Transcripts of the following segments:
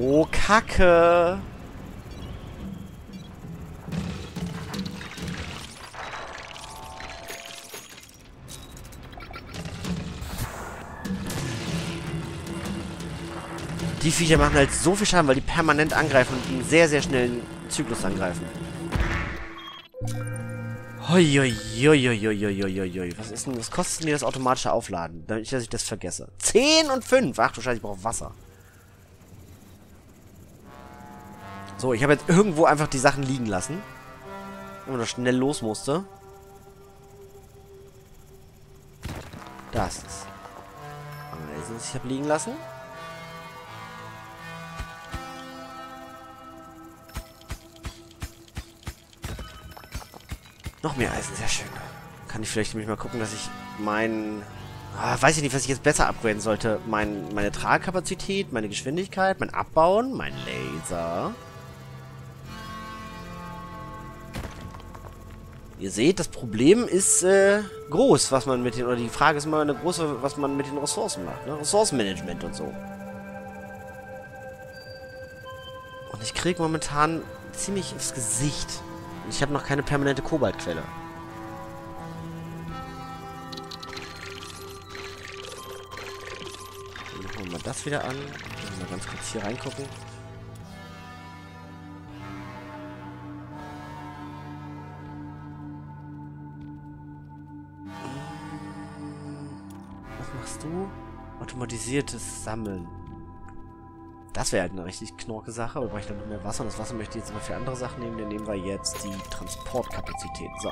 Oh, Kacke. Die Viecher machen halt so viel Schaden, weil die permanent angreifen und einen sehr, sehr schnellen Zyklus angreifen. Hoi, Was ist denn, was kostet denn das automatische Aufladen? Damit dass ich das vergesse. 10 und 5. Ach du Scheiße, ich brauche Wasser. So, ich habe jetzt irgendwo einfach die Sachen liegen lassen. Wenn man da schnell los musste. Das ist. Also, ich habe liegen lassen. Noch mehr Eisen, sehr schön. Kann ich vielleicht nämlich mal gucken, dass ich mein... Ah, weiß ich nicht, was ich jetzt besser upgraden sollte. Mein, meine Tragkapazität, meine Geschwindigkeit, mein Abbauen, mein Laser. Ihr seht, das Problem ist äh, groß, was man mit den... Oder die Frage ist immer eine große, was man mit den Ressourcen macht. Ne? Ressourcenmanagement und so. Und ich kriege momentan ziemlich aufs Gesicht. Ich habe noch keine permanente Kobaltquelle. Dann machen wir mal das wieder an. Mal ganz kurz hier reingucken. Was machst du? Automatisiertes Sammeln. Das wäre halt eine richtig knorke Sache, aber brauche ich dann noch mehr Wasser. Und das Wasser möchte ich jetzt immer für andere Sachen nehmen. Dann nehmen wir jetzt die Transportkapazität. So.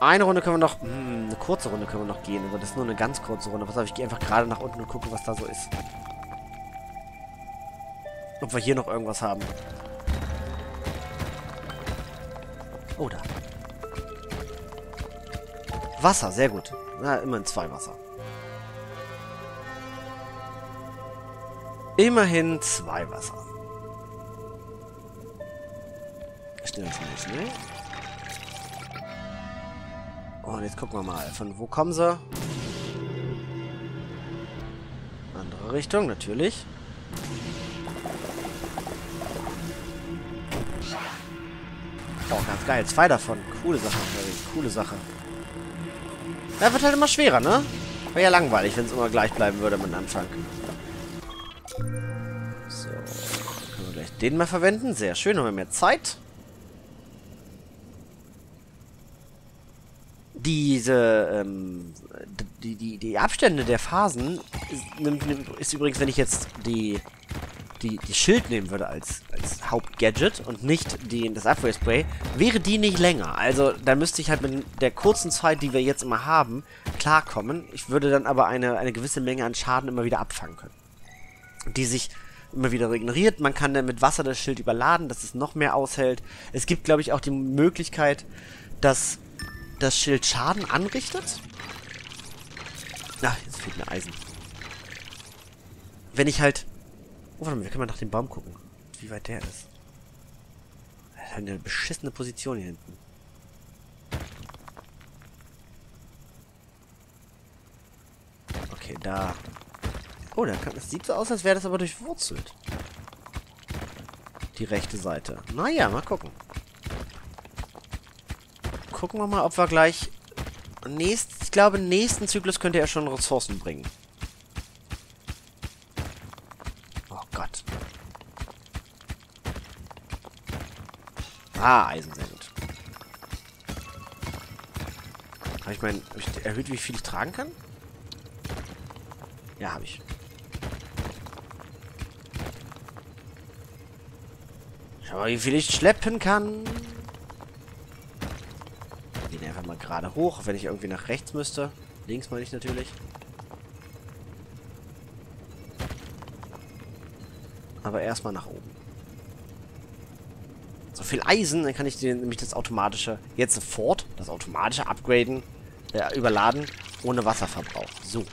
Eine Runde können wir noch... Hm, eine kurze Runde können wir noch gehen. Aber das ist nur eine ganz kurze Runde. Pass auf, ich gehe einfach gerade nach unten und gucke, was da so ist. Ob wir hier noch irgendwas haben. Oh, da. Wasser, sehr gut. Na, immerhin zwei Wasser. Immerhin zwei Wasser. Stellen uns mal schnell. Und jetzt gucken wir mal. Von wo kommen sie? Andere Richtung, natürlich. Oh, ganz geil. Zwei davon. Coole Sache, Coole Sache. Ja, wird halt immer schwerer, ne? Wäre ja langweilig, wenn es immer gleich bleiben würde am Anfang. den mal verwenden. Sehr schön, haben wir mehr Zeit. Diese, ähm, die, die, die Abstände der Phasen ist, ist übrigens, wenn ich jetzt die, die, die Schild nehmen würde als, als Hauptgadget und nicht die, das Abwehrspray, wäre die nicht länger. Also, da müsste ich halt mit der kurzen Zeit, die wir jetzt immer haben, klarkommen. Ich würde dann aber eine, eine gewisse Menge an Schaden immer wieder abfangen können. Die sich immer wieder regeneriert. Man kann dann mit Wasser das Schild überladen, dass es noch mehr aushält. Es gibt, glaube ich, auch die Möglichkeit, dass das Schild Schaden anrichtet. Ach, jetzt fehlt mir Eisen. Wenn ich halt... Oh, warte mal, wir können mal nach dem Baum gucken. Wie weit der ist. Er hat eine beschissene Position hier hinten. Okay, da. Oh, der kann, das sieht so aus, als wäre das aber durchwurzelt. Die rechte Seite. Naja, mal gucken. Gucken wir mal, ob wir gleich... Nächst, ich glaube, nächsten Zyklus könnte er schon Ressourcen bringen. Oh Gott. Ah, Eisen, sehr gut. Habe ich mein... Hab ich erhöht, wie viel ich tragen kann? Ja, habe ich. Schau mal, wie viel ich schleppen kann. Gehen einfach mal gerade hoch, wenn ich irgendwie nach rechts müsste. Links meine ich natürlich. Aber erstmal nach oben. So viel Eisen, dann kann ich den, nämlich das automatische, jetzt sofort, das automatische Upgraden, äh, überladen, ohne Wasserverbrauch. So.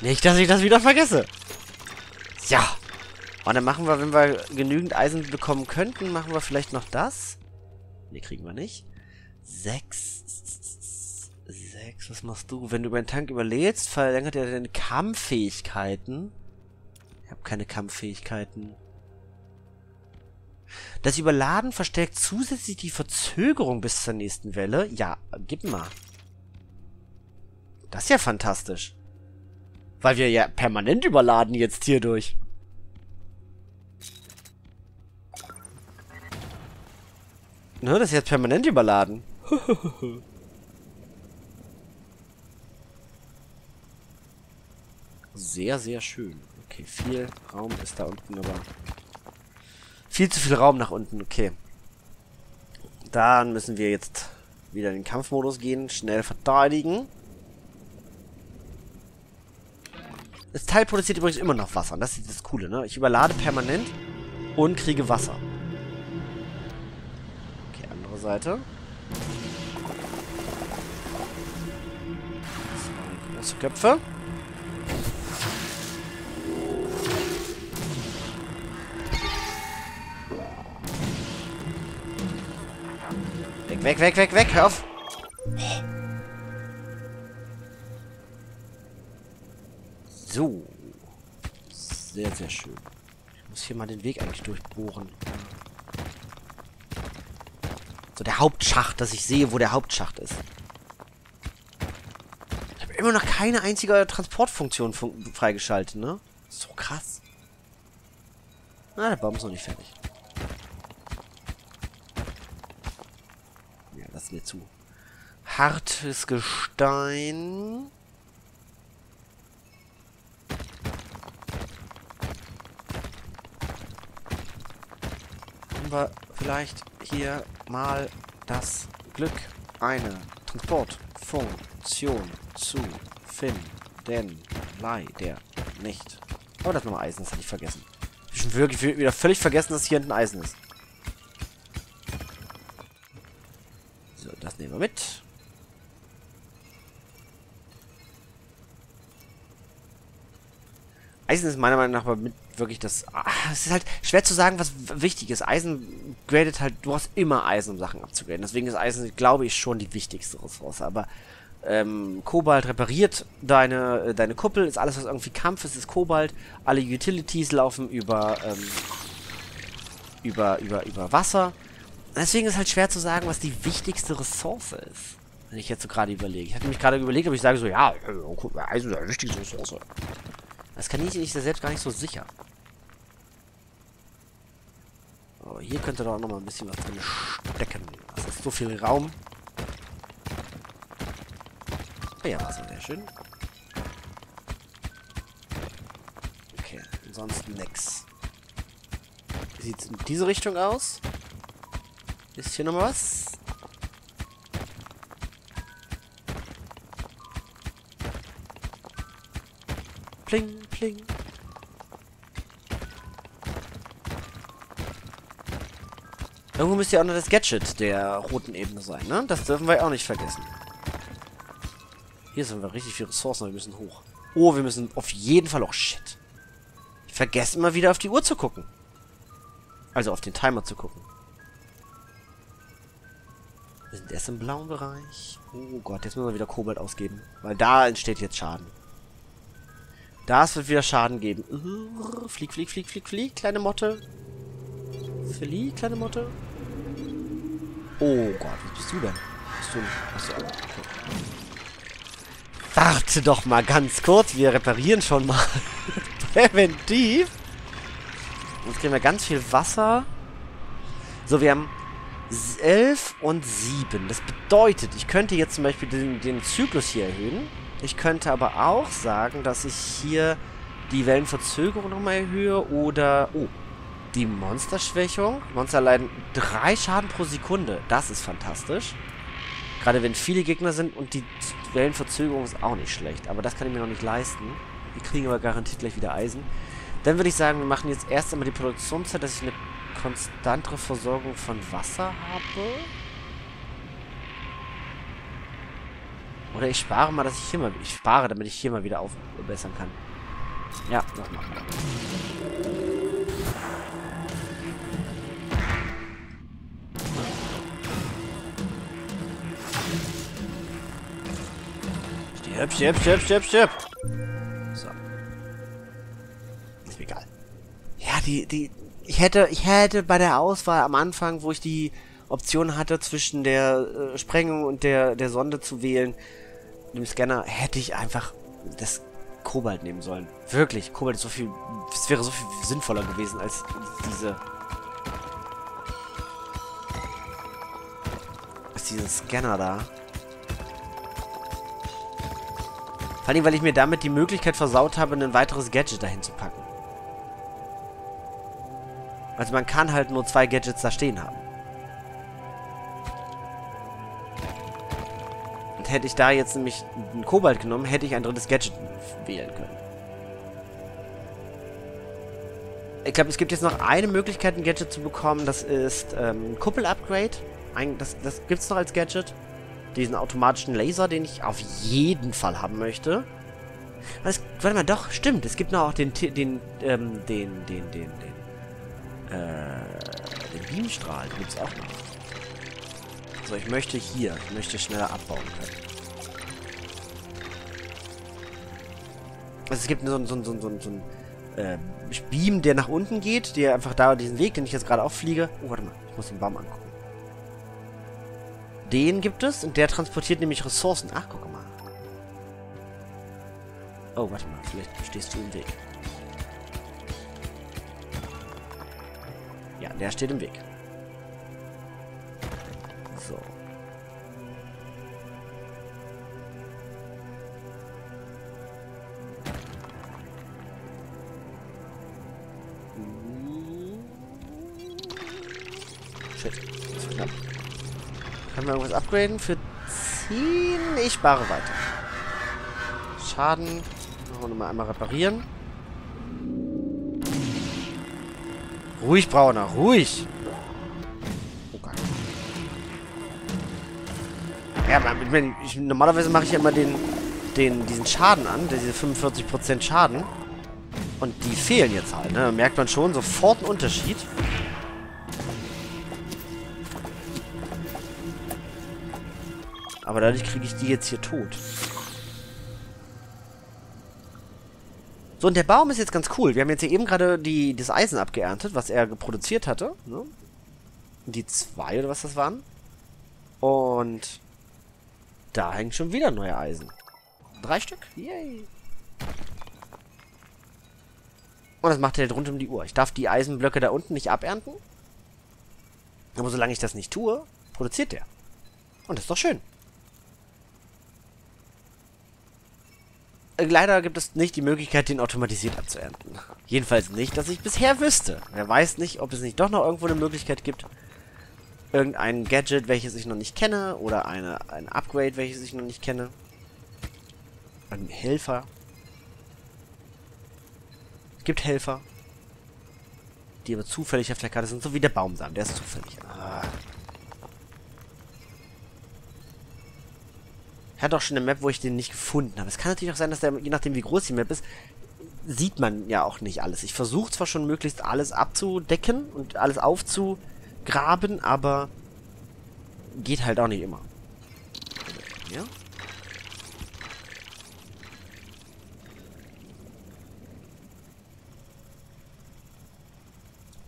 Nicht, dass ich das wieder vergesse. Ja. Und dann machen wir, wenn wir genügend Eisen bekommen könnten, machen wir vielleicht noch das. Ne, kriegen wir nicht. Sechs. Sechs, was machst du? Wenn du über den Tank überlädst, verlängert er deine Kampffähigkeiten. Ich habe keine Kampffähigkeiten. Das Überladen verstärkt zusätzlich die Verzögerung bis zur nächsten Welle. Ja, gib mal. Das ist ja fantastisch. Weil wir ja permanent überladen jetzt hierdurch. Ne, das ist jetzt permanent überladen. sehr, sehr schön. Okay, viel Raum ist da unten, aber... Viel zu viel Raum nach unten, okay. Dann müssen wir jetzt wieder in den Kampfmodus gehen, schnell verteidigen. Das Teil produziert übrigens immer noch Wasser. Und das ist das Coole, ne? Ich überlade permanent und kriege Wasser. Okay, andere Seite. Zwei große Köpfe. Weg, weg, weg, weg, hör auf! So. Sehr, sehr schön. Ich muss hier mal den Weg eigentlich durchbohren. So, der Hauptschacht, dass ich sehe, wo der Hauptschacht ist. Ich habe immer noch keine einzige Transportfunktion fun freigeschaltet, ne? So krass. Na, der Baum ist noch nicht fertig. Lass mir zu. Hartes Gestein. wir vielleicht hier mal das Glück, eine Transportfunktion zu finden. Leider nicht. Aber das nochmal Eisen, das hatte ich vergessen. Ich habe wirklich wieder völlig vergessen, dass hier hinten Eisen ist. So, das nehmen wir mit. Eisen ist meiner Meinung nach mit wirklich das... Ah, es ist halt schwer zu sagen, was wichtig ist. Eisen gradet halt... Du hast immer Eisen, um Sachen abzugraden. Deswegen ist Eisen, glaube ich, schon die wichtigste Ressource. Aber ähm, Kobalt repariert deine, äh, deine Kuppel. Ist alles, was irgendwie Kampf ist, ist Kobalt. Alle Utilities laufen über... Ähm, über, über, über Wasser. Deswegen ist halt schwer zu sagen, was die wichtigste Ressource ist. Wenn ich jetzt so gerade überlege. Ich hatte mich gerade überlegt, ob ich sage so, ja, Eisen ist eine wichtige Ressource. Das kann ich nicht selbst gar nicht so sicher. Aber hier könnte doch auch noch mal ein bisschen was drin stecken. Das ist so viel Raum. Oh ja, Wasser, sehr schön. Okay, ansonsten nix. Sieht in diese Richtung aus? Ist hier noch was? Pling, pling. Irgendwo müsste ja auch noch das Gadget der roten Ebene sein, ne? Das dürfen wir auch nicht vergessen. Hier sind wir richtig viele Ressourcen, wir müssen hoch. Oh, wir müssen auf jeden Fall... Oh, shit. Ich vergesse immer wieder auf die Uhr zu gucken. Also auf den Timer zu gucken. Wir sind erst im blauen Bereich. Oh Gott, jetzt müssen wir wieder Kobalt ausgeben. Weil da entsteht jetzt Schaden. Das wird wieder Schaden geben. Uh, flieg, flieg, flieg, flieg, flieg, kleine Motte. Flieg, kleine Motte. Oh Gott, was bist du denn? Bist du... Du okay. Warte doch mal ganz kurz. Wir reparieren schon mal. Präventiv. Jetzt kriegen wir ganz viel Wasser. So, wir haben 11 und 7. Das bedeutet, ich könnte jetzt zum Beispiel den, den Zyklus hier erhöhen. Ich könnte aber auch sagen, dass ich hier die Wellenverzögerung nochmal erhöhe oder... Oh, die Monsterschwächung. Monster leiden drei Schaden pro Sekunde. Das ist fantastisch. Gerade wenn viele Gegner sind und die Wellenverzögerung ist auch nicht schlecht. Aber das kann ich mir noch nicht leisten. Wir kriegen aber garantiert gleich wieder Eisen. Dann würde ich sagen, wir machen jetzt erst einmal die Produktionszeit, dass ich eine konstantere Versorgung von Wasser habe. Oder ich spare mal, dass ich hier mal... Ich spare, damit ich hier mal wieder aufbessern kann. Ja, das machen wir. Stirb, stirb, stirb, stirb, stirb. So. mir egal. Ja, die, die, ich hätte, ich hätte bei der Auswahl am Anfang, wo ich die Option hatte, zwischen der äh, Sprengung und der, der Sonde zu wählen, dem Scanner, hätte ich einfach das Kobalt nehmen sollen. Wirklich, Kobalt ist so viel, es wäre so viel sinnvoller gewesen als diese, als diesen Scanner da. Vor allem, weil ich mir damit die Möglichkeit versaut habe, ein weiteres Gadget dahin zu packen. Also man kann halt nur zwei Gadgets da stehen haben. Und hätte ich da jetzt nämlich einen Kobalt genommen, hätte ich ein drittes Gadget wählen können. Ich glaube, es gibt jetzt noch eine Möglichkeit, ein Gadget zu bekommen. Das ist ähm, Kuppel-Upgrade. Das, das gibt es noch als Gadget diesen automatischen Laser, den ich auf jeden Fall haben möchte. Was, warte mal, doch, stimmt. Es gibt noch auch den, den, ähm, den, den, den, den, äh, den Beamstrahl. Es auch noch. So, ich möchte hier, ich möchte schneller abbauen können. Also es gibt so, so, so, so, so, so einen äh, Beam, der nach unten geht, der einfach da diesen Weg, den ich jetzt gerade auffliege. Oh, warte mal, ich muss den Baum angucken. Den gibt es und der transportiert nämlich Ressourcen. Ach, guck mal. Oh, warte mal. Vielleicht stehst du im Weg. Der steht im Weg. So. Shit. Können wir irgendwas upgraden? Für 10? Ich spare weiter. Schaden. Wir nochmal einmal reparieren. Ruhig, Brauner. Ruhig. Oh Gott. Ja, ich, normalerweise mache ich ja immer den, den, diesen Schaden an. Diese 45% Schaden. Und die fehlen jetzt halt. Ne? Da merkt man schon sofort einen Unterschied. Aber dadurch kriege ich die jetzt hier tot. So, und der Baum ist jetzt ganz cool. Wir haben jetzt hier eben gerade die, das Eisen abgeerntet, was er produziert hatte. Ne? Die zwei oder was das waren. Und da hängt schon wieder neue Eisen. Drei Stück. Yay. Und das macht er halt rund um die Uhr. Ich darf die Eisenblöcke da unten nicht abernten. Aber solange ich das nicht tue, produziert der. Und das ist doch schön. Leider gibt es nicht die Möglichkeit, den automatisiert abzuernten. Jedenfalls nicht, dass ich bisher wüsste. Wer weiß nicht, ob es nicht doch noch irgendwo eine Möglichkeit gibt, irgendein Gadget, welches ich noch nicht kenne, oder eine, ein Upgrade, welches ich noch nicht kenne. Ein Helfer. Es gibt Helfer, die aber zufällig auf der Karte sind, so wie der Baumsamen, der ist zufällig. Ah. Er hat auch schon eine Map, wo ich den nicht gefunden habe. Es kann natürlich auch sein, dass der, je nachdem wie groß die Map ist, sieht man ja auch nicht alles. Ich versuche zwar schon möglichst alles abzudecken und alles aufzugraben, aber geht halt auch nicht immer. Ja?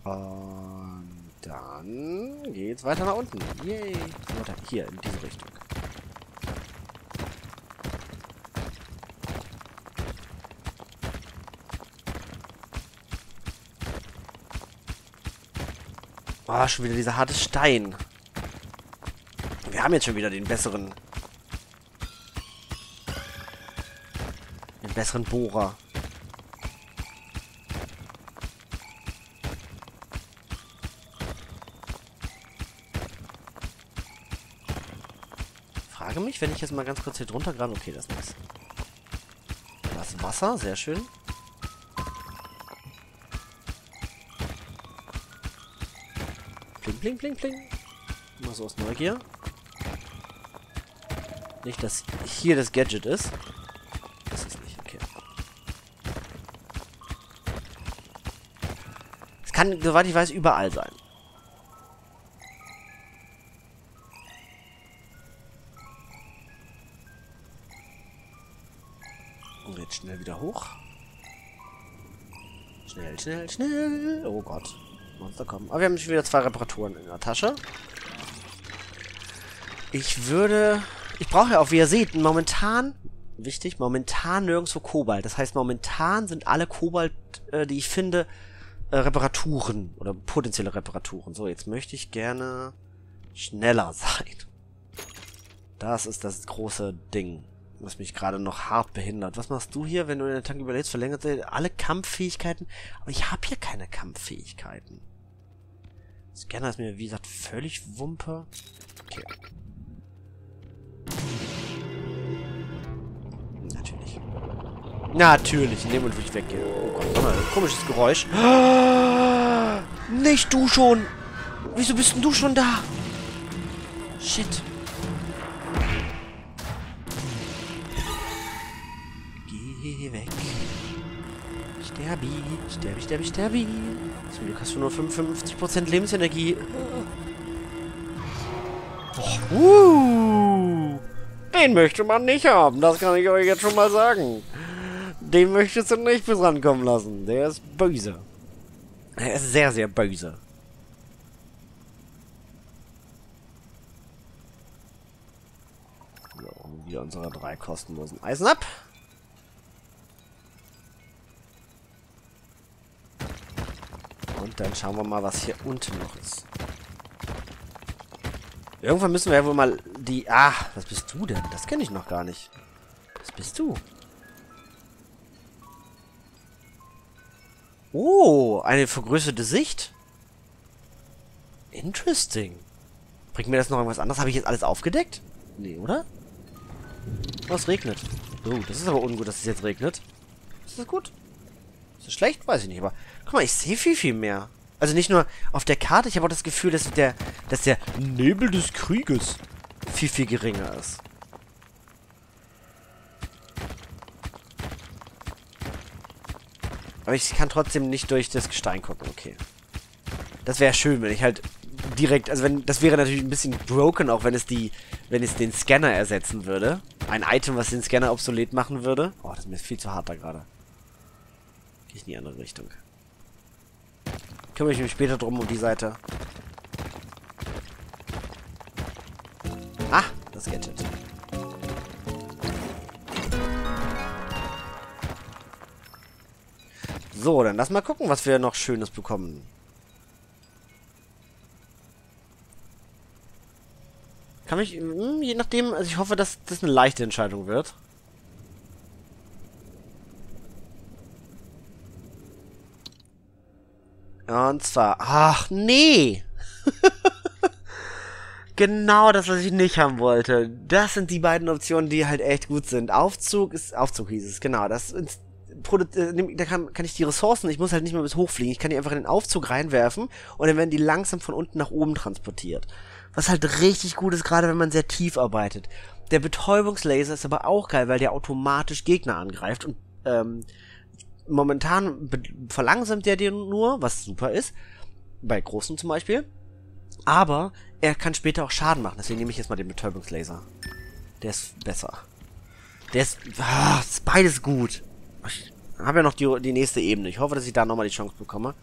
Und dann geht's weiter nach unten. Yay. Hier, in diese Richtung. Oh, schon wieder dieser harte Stein. Wir haben jetzt schon wieder den besseren... Den besseren Bohrer. Frage mich, wenn ich jetzt mal ganz kurz hier drunter grabe. Okay, das ist nichts. Das Wasser, sehr schön. Pling, pling, pling. Mal so aus Neugier. Nicht, dass hier das Gadget ist. Das ist nicht, okay. Es kann, soweit ich weiß, überall sein. Und jetzt schnell wieder hoch. Schnell, schnell, schnell. Oh Gott. Monster kommen. Aber wir haben schon wieder zwei Reparaturen in der Tasche. Ich würde... Ich brauche ja auch, wie ihr seht, momentan... Wichtig, momentan nirgendwo Kobalt. Das heißt, momentan sind alle Kobalt, äh, die ich finde, äh, Reparaturen. Oder potenzielle Reparaturen. So, jetzt möchte ich gerne schneller sein. Das ist das große Ding, was mich gerade noch hart behindert. Was machst du hier, wenn du den Tank überlebst? Verlängert alle Kampffähigkeiten? Aber ich habe hier keine Kampffähigkeiten. Scanner ist mir, wie gesagt, völlig Wumpe. Okay. Natürlich. Natürlich, in dem Moment, wo ich weggehe. Oh Gott, warte mal, komisches Geräusch. Nicht du schon! Wieso bist denn du schon da? Shit. Geh weg. Sterbi, sterbi, sterbi, sterbi. Zum Glück hast du nur 55% Lebensenergie. Oh, uh, den möchte man nicht haben, das kann ich euch jetzt schon mal sagen. Den möchtest du nicht bis rankommen lassen. Der ist böse. Er ist sehr, sehr böse. So, wieder unsere drei kostenlosen Eisen ab. Und dann schauen wir mal, was hier unten noch ist. Irgendwann müssen wir ja wohl mal die... Ah, was bist du denn? Das kenne ich noch gar nicht. Was bist du? Oh, eine vergrößerte Sicht. Interesting. Bringt mir das noch irgendwas anderes? Habe ich jetzt alles aufgedeckt? Nee, oder? Oh, es regnet. Oh, das ist aber ungut, dass es jetzt regnet. Ist das gut? Ist das schlecht? Weiß ich nicht, aber... Guck mal, ich sehe viel, viel mehr. Also nicht nur auf der Karte, ich habe auch das Gefühl, dass der, dass der Nebel des Krieges viel, viel geringer ist. Aber ich kann trotzdem nicht durch das Gestein gucken, okay. Das wäre schön, wenn ich halt direkt, also wenn, das wäre natürlich ein bisschen broken, auch wenn es die, wenn es den Scanner ersetzen würde. Ein Item, was den Scanner obsolet machen würde. Oh, das ist mir viel zu hart da gerade. Gehe ich in die andere Richtung. Kümmere ich mich später drum um die Seite. Ah, das Gadget. So, dann lass mal gucken, was wir noch Schönes bekommen. Kann mich, hm, je nachdem, also ich hoffe, dass das eine leichte Entscheidung wird. Und zwar, ach nee. genau das, was ich nicht haben wollte. Das sind die beiden Optionen, die halt echt gut sind. Aufzug ist, Aufzug hieß es, genau. Das äh, da kann, kann ich die Ressourcen, ich muss halt nicht mehr bis hochfliegen, ich kann die einfach in den Aufzug reinwerfen und dann werden die langsam von unten nach oben transportiert. Was halt richtig gut ist, gerade wenn man sehr tief arbeitet. Der Betäubungslaser ist aber auch geil, weil der automatisch Gegner angreift und ähm, momentan verlangsamt der den nur, was super ist. Bei großen zum Beispiel. Aber er kann später auch Schaden machen. Deswegen nehme ich jetzt mal den Betäubungslaser. Der ist besser. Der ist, ah, ist beides gut. Ich habe ja noch die, die nächste Ebene. Ich hoffe, dass ich da nochmal die Chance bekomme.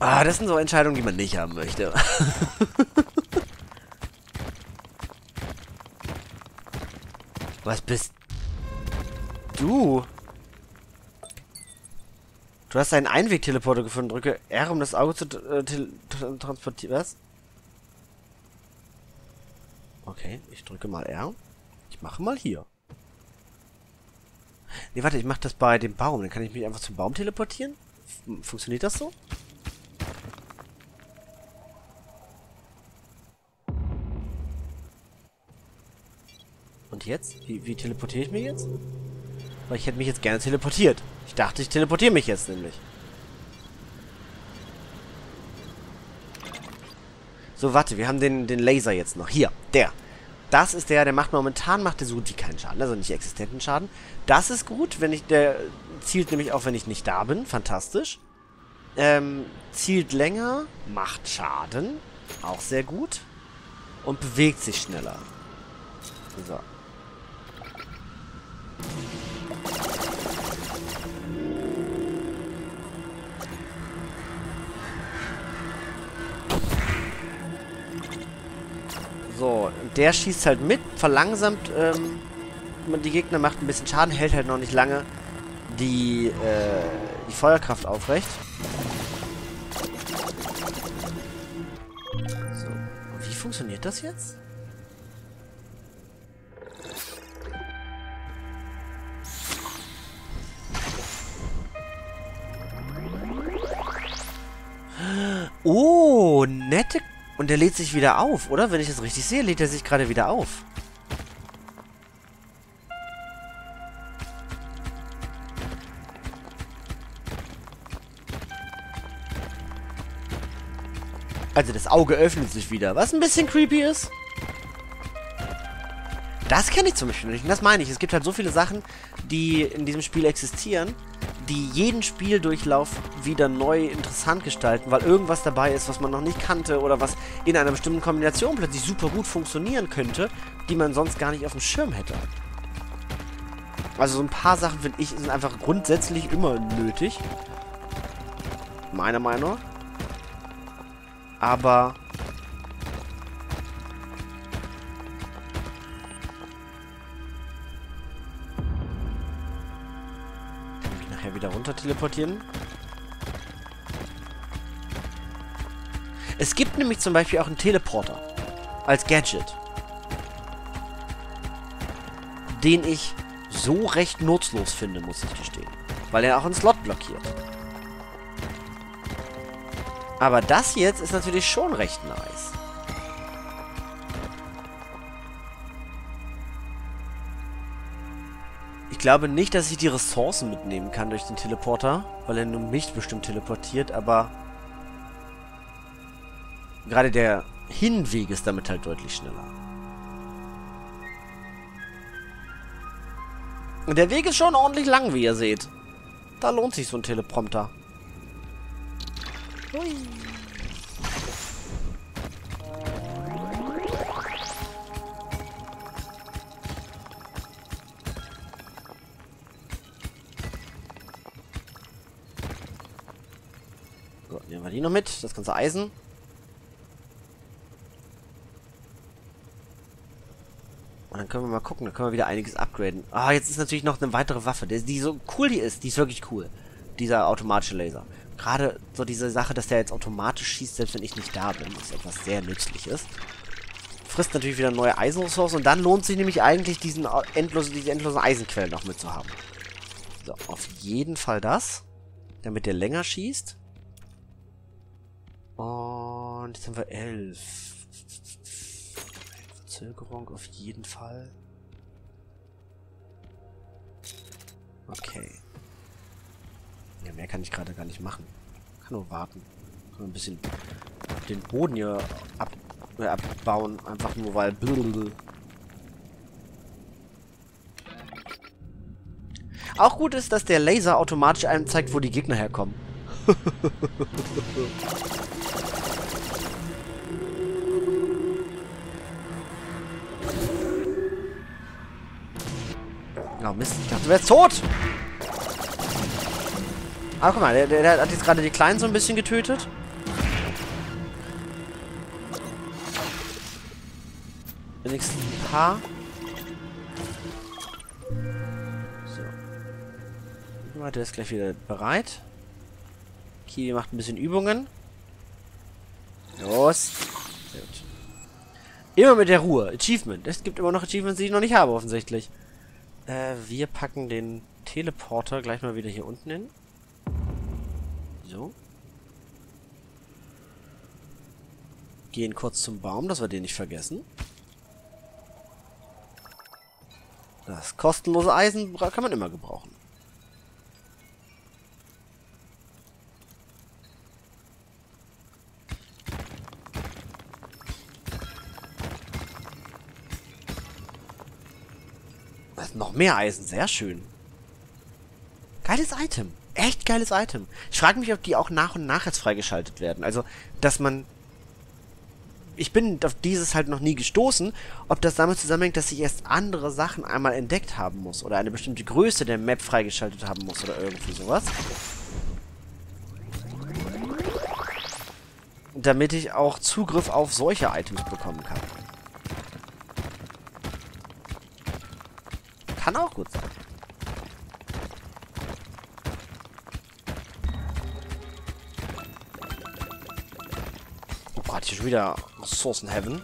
Ah, das sind so Entscheidungen, die man nicht haben möchte. Was bist du? Du hast einen Einweg-Teleporter gefunden. Drücke R, um das Auge zu äh, transportieren. Was? Okay, ich drücke mal R. Ich mache mal hier. Ne, warte, ich mache das bei dem Baum. Dann kann ich mich einfach zum Baum teleportieren. F funktioniert das so? Und jetzt? Wie, wie teleportiere ich mich jetzt? Weil ich hätte mich jetzt gerne teleportiert. Ich dachte, ich teleportiere mich jetzt nämlich. So, warte, wir haben den, den Laser jetzt noch. Hier, der. Das ist der, der macht momentan, macht der so gut wie keinen Schaden, also nicht existenten Schaden. Das ist gut, wenn ich, der zielt nämlich auch, wenn ich nicht da bin. Fantastisch. Ähm, zielt länger, macht Schaden. Auch sehr gut. Und bewegt sich schneller. So. So, der schießt halt mit, verlangsamt ähm, die Gegner, macht ein bisschen Schaden, hält halt noch nicht lange die, äh, die Feuerkraft aufrecht. So, wie funktioniert das jetzt? Und der lädt sich wieder auf, oder? Wenn ich das richtig sehe, lädt er sich gerade wieder auf. Also das Auge öffnet sich wieder, was ein bisschen creepy ist. Das kenne ich zum Beispiel nicht. Und das meine ich. Es gibt halt so viele Sachen, die in diesem Spiel existieren, die jeden Spieldurchlauf wieder neu interessant gestalten, weil irgendwas dabei ist, was man noch nicht kannte oder was in einer bestimmten Kombination plötzlich super gut funktionieren könnte, die man sonst gar nicht auf dem Schirm hätte. Also so ein paar Sachen, finde ich, sind einfach grundsätzlich immer nötig. Meiner Meinung. Aber runter teleportieren. Es gibt nämlich zum Beispiel auch einen Teleporter als Gadget, den ich so recht nutzlos finde, muss ich gestehen, weil er auch einen Slot blockiert. Aber das jetzt ist natürlich schon recht nice. Ich glaube nicht, dass ich die Ressourcen mitnehmen kann durch den Teleporter, weil er nur mich bestimmt teleportiert, aber gerade der Hinweg ist damit halt deutlich schneller. Und der Weg ist schon ordentlich lang, wie ihr seht. Da lohnt sich so ein Teleprompter. Hui. So, nehmen wir die noch mit. Das ganze Eisen. Und dann können wir mal gucken. Dann können wir wieder einiges upgraden. Ah, jetzt ist natürlich noch eine weitere Waffe. Die, so cool die ist. Die ist wirklich cool. Dieser automatische Laser gerade so diese Sache, dass der jetzt automatisch schießt, selbst wenn ich nicht da bin, ist etwas sehr Nützliches. Frisst natürlich wieder neue Eisenressourcen und dann lohnt sich nämlich eigentlich, diesen endlosen, diese endlosen Eisenquellen noch mitzuhaben. So, auf jeden Fall das. Damit der länger schießt. Und jetzt haben wir elf. Verzögerung auf jeden Fall. Okay. Ja, mehr kann ich gerade gar nicht machen. Kann nur warten. Kann ein bisschen den Boden hier ab, äh, abbauen. Einfach nur weil... Blablabla. Auch gut ist, dass der Laser automatisch einem zeigt, wo die Gegner herkommen. oh Mist, ich dachte, du wärst tot! Ah, guck mal, der, der hat jetzt gerade die Kleinen so ein bisschen getötet. Wenigstens ein paar. So. Der ist gleich wieder bereit. Kiwi macht ein bisschen Übungen. Los. Gut. Immer mit der Ruhe. Achievement. Es gibt immer noch Achievements, die ich noch nicht habe, offensichtlich. Äh, wir packen den Teleporter gleich mal wieder hier unten hin. So. Gehen kurz zum Baum, dass wir den nicht vergessen. Das kostenlose Eisen kann man immer gebrauchen. Noch mehr Eisen, sehr schön. Geiles Item echt geiles Item. Ich frage mich, ob die auch nach und nach jetzt freigeschaltet werden. Also, dass man... Ich bin auf dieses halt noch nie gestoßen, ob das damit zusammenhängt, dass ich erst andere Sachen einmal entdeckt haben muss oder eine bestimmte Größe der Map freigeschaltet haben muss oder irgendwie sowas. Damit ich auch Zugriff auf solche Items bekommen kann. Kann auch gut sein. Oh Gott, hier schon wieder Ressourcen Heaven.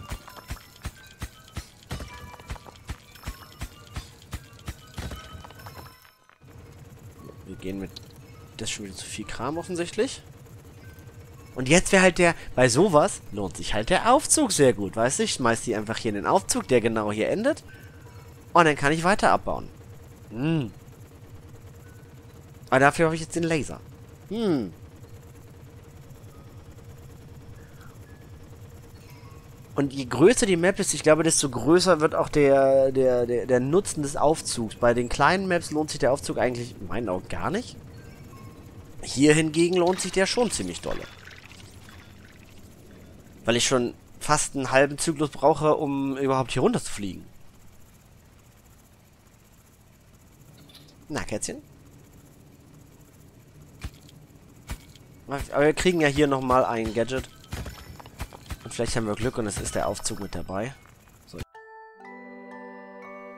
Wir gehen mit... Das ist schon wieder zu viel Kram offensichtlich. Und jetzt wäre halt der, bei sowas lohnt sich halt der Aufzug sehr gut, weißt du? Ich schmeiß die einfach hier in den Aufzug, der genau hier endet. Und dann kann ich weiter abbauen. Hm. Aber dafür habe ich jetzt den Laser. Hm. Und je größer die Map ist, ich glaube, desto größer wird auch der, der, der, der Nutzen des Aufzugs. Bei den kleinen Maps lohnt sich der Aufzug eigentlich in meinen Augen gar nicht. Hier hingegen lohnt sich der schon ziemlich dolle. Weil ich schon fast einen halben Zyklus brauche, um überhaupt hier runter zu fliegen. Na, Kätzchen? Aber wir kriegen ja hier nochmal ein Gadget. Und vielleicht haben wir Glück und es ist der Aufzug mit dabei. So.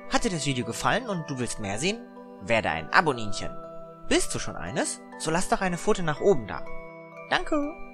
Hat dir das Video gefallen und du willst mehr sehen? Werde ein Aboninchen. Bist du schon eines? So lass doch eine Pfote nach oben da. Danke!